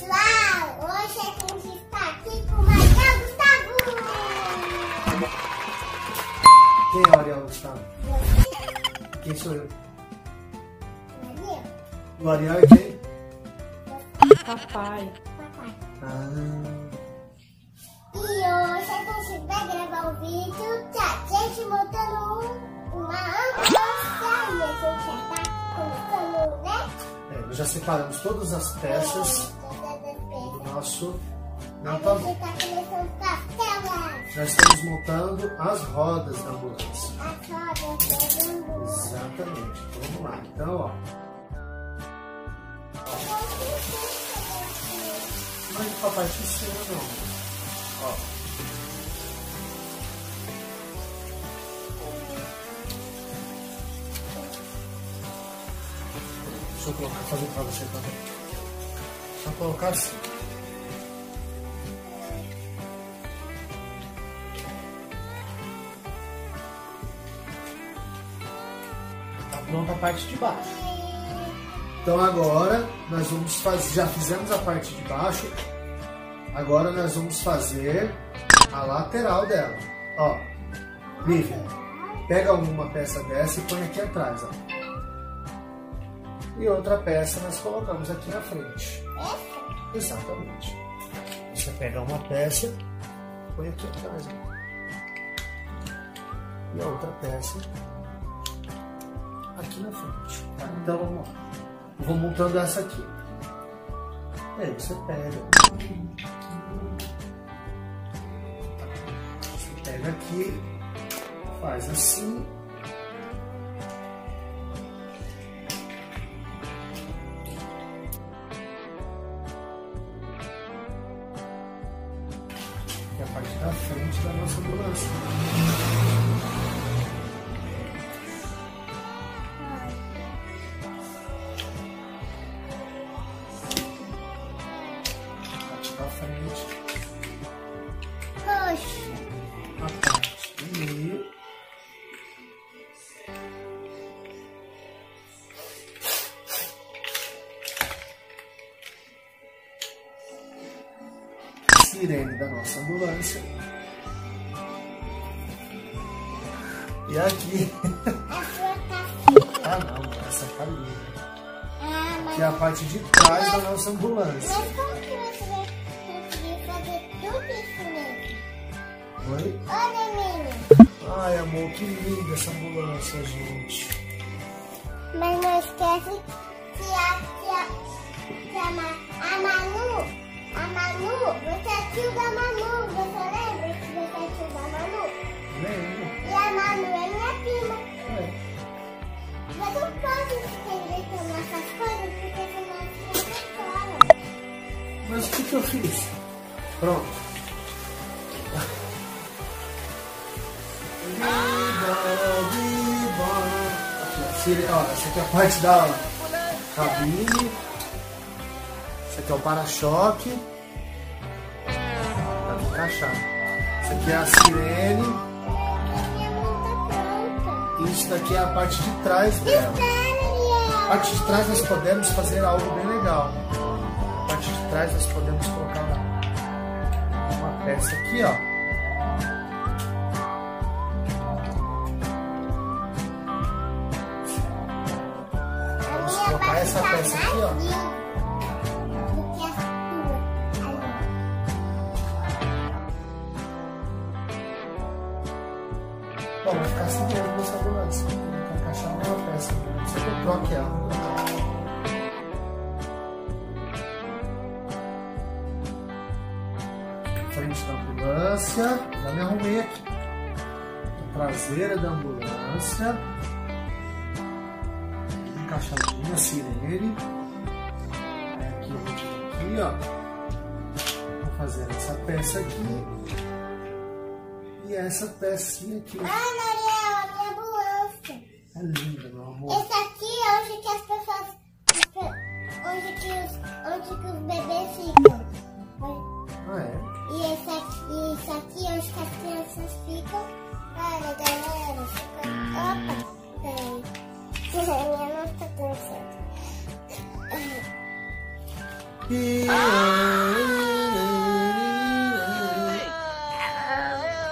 pessoal! Hoje a gente está aqui com o Ariel Gustavo! Quem é o Ariel Gustavo? Quem sou eu? Ariel? O Ariel é quem? Papai. Papai. Ah, E hoje a gente vai gravar um vídeo da gente montando um- uma ambulância e a gente já tá começando, né? é, nós já separamos todas as peças Todas as do peças. nosso A montamento. gente tá começando com as telas, Nós estamos montando as rodas da ambulância. as rodas da ambulância. Exatamente. Então vamos lá. Então, ó. Mas o papai te ensina não. Ó. Deixa eu colocar, fazer pra você também. Só colocar assim. Pronta a parte de baixo. Então agora nós vamos fazer, já fizemos a parte de baixo, agora nós vamos fazer a lateral dela. Ó, Lívia, pega uma peça dessa e põe aqui atrás, ó. E outra peça nós colocamos aqui na frente. Essa? Exatamente. Você pega uma peça, põe aqui atrás, ó. E a outra peça aqui na frente. Tá? Então vamos lá. Eu vou montando essa aqui. Aí você pega. Você pega aqui, faz assim. é a parte da frente da nossa ambulância. Frente, Poxa, a parte do meio. Sirene da nossa ambulância. E aqui. a Ah não, essa tá linda. Ah, mas, Que é a parte de trás da nossa ambulância. mas como que você Oi? Olha, menina. Ai amor, que linda essa ambulância, gente. Mas não esquece que a, que a, que a, a Manu, a Manu, você é tio da Manu, você lembra que você é tio da Manu? Lembro. E a Manu é minha prima. É. Mas não pode escrever com nossas coisas, porque senão a criança chora. Mas o que, que eu fiz? Pronto. Aqui, ó, sire- ó, essa aqui é a parte da cabine. Esse aqui é o para-choque. Pra encaixar. Esse aqui é a sirene. Tá. Isso daqui é a parte de trás dela. A parte de trás nós podemos fazer algo bem legal. A parte de trás nós podemos colocar uma peça aqui, ó. Essa peça mais aqui, ó. Ali. Bom, vai ficar assim mesmo nessa ambulância. Tem que encaixar uma peça. Que eu troque ela. Frente da ambulância. Já me arrumei aqui. A traseira da ambulância. Encaixadinha, sirene. Aí aqui aqui, ó. Vou fazer essa peça aqui. E essa pecinha aqui.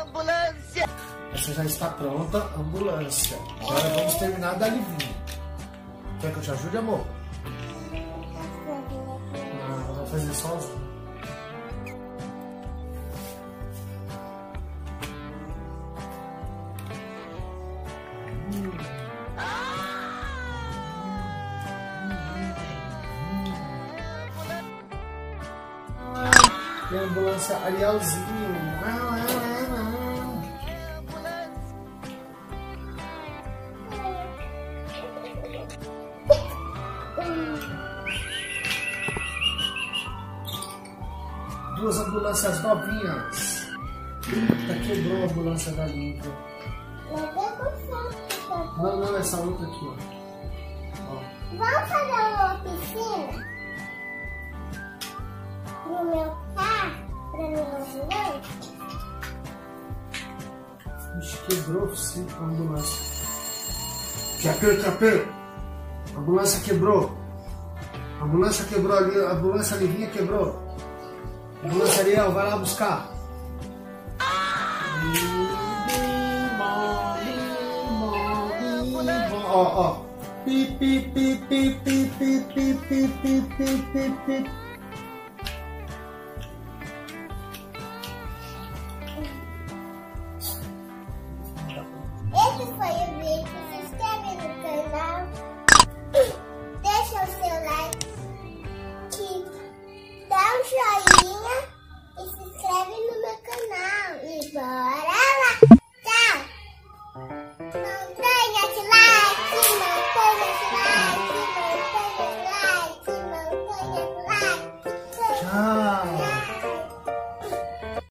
Ambulância! Essa já está pronta, ambulância. Agora vamos terminar da Livinha. Quer que eu te ajude, amor? Não, vai fazer sozinho. Tem ambulância Arielzinho. Duas ambulâncias novinhas. Eita, quebrou a ambulância da Lívia. Não, não, essa outra aqui, ó. Vamos fazer uma quebrou sim a ambulância. Capê, capê! A ambulância quebrou. A ambulância quebrou ali, a ambulância Livinha quebrou. A ambulância Ariel, vai lá buscar. Ó, ó. Pi, pi, pi, pi, pi, pi, pi, pi, pi, pi, pi,